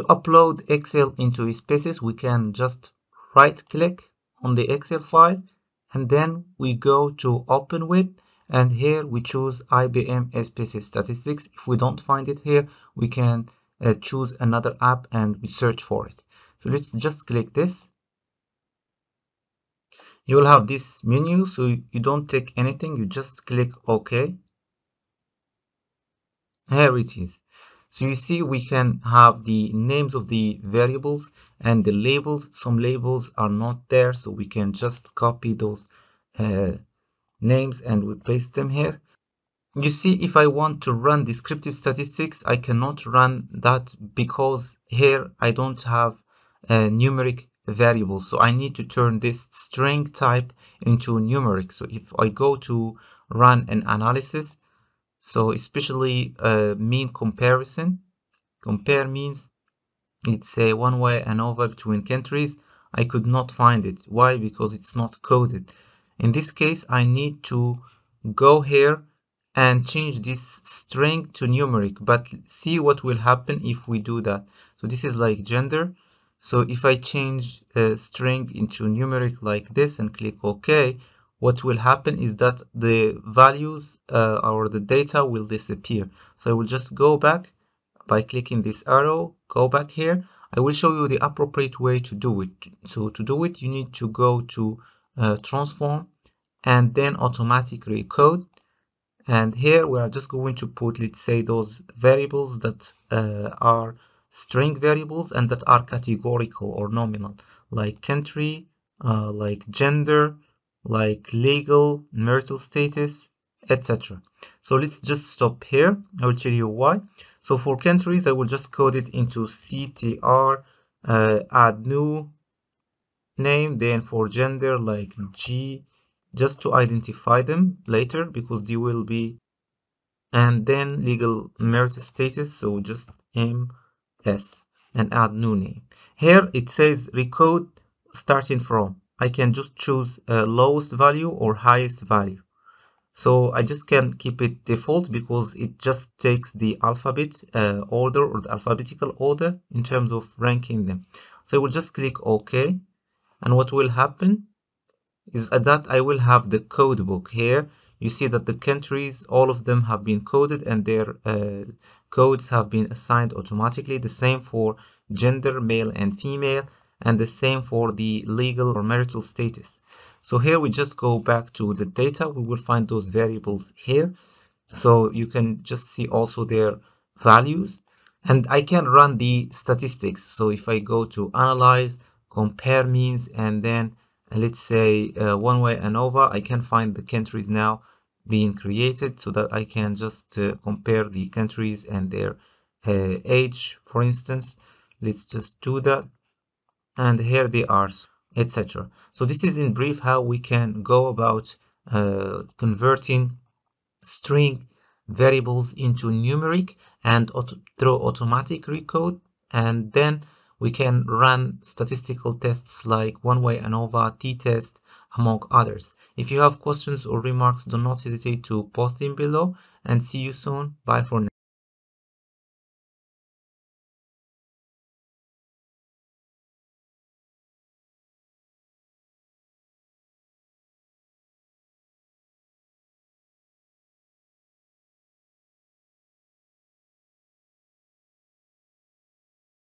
To upload Excel into SPSS, we can just right click on the Excel file and then we go to open with and here we choose IBM SPSS Statistics. If we don't find it here, we can uh, choose another app and we search for it. So let's just click this. You will have this menu, so you don't take anything, you just click OK. Here it is. So you see we can have the names of the variables and the labels. Some labels are not there, so we can just copy those uh, names and we paste them here. You see, if I want to run descriptive statistics, I cannot run that because here I don't have a numeric variable. So I need to turn this string type into numeric. So if I go to run an analysis, so especially uh, mean comparison. Compare means it's a one-way ANOVA between countries. I could not find it. Why? Because it's not coded. In this case, I need to go here and change this string to numeric. But see what will happen if we do that. So this is like gender. So if I change a string into numeric like this and click OK, what will happen is that the values uh, or the data will disappear. So I will just go back by clicking this arrow, go back here. I will show you the appropriate way to do it. So to do it, you need to go to uh, transform and then automatic recode. And here we are just going to put, let's say, those variables that uh, are string variables and that are categorical or nominal, like country, uh, like gender, like legal, marital status, etc. So let's just stop here. I will tell you why. So for countries, I will just code it into CTR, uh, add new name, then for gender, like G, just to identify them later because they will be, and then legal marital status, so just MS and add new name. Here it says recode starting from I can just choose a lowest value or highest value. So I just can keep it default because it just takes the alphabet uh, order or the alphabetical order in terms of ranking them. So I will just click OK. And what will happen is that I will have the code book here. You see that the countries, all of them have been coded and their uh, codes have been assigned automatically. The same for gender, male and female and the same for the legal or marital status. So here we just go back to the data. We will find those variables here. So you can just see also their values and I can run the statistics. So if I go to analyze, compare means, and then let's say uh, one way ANOVA, I can find the countries now being created so that I can just uh, compare the countries and their uh, age, for instance. Let's just do that and here they are etc so this is in brief how we can go about uh, converting string variables into numeric and auto through automatic recode and then we can run statistical tests like one-way ANOVA, t-test, among others. If you have questions or remarks, do not hesitate to post them below and see you soon. Bye for now.